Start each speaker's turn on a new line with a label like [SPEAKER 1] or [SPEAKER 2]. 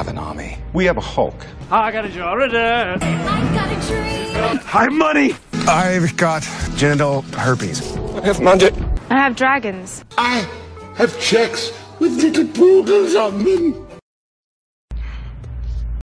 [SPEAKER 1] Have an army.
[SPEAKER 2] We have a Hulk.
[SPEAKER 3] I got a Jordan.
[SPEAKER 4] I got a dream.
[SPEAKER 2] Hi, money.
[SPEAKER 1] I've got genital herpes.
[SPEAKER 2] I have magic.
[SPEAKER 5] I have dragons.
[SPEAKER 6] I have checks with little poodles on them.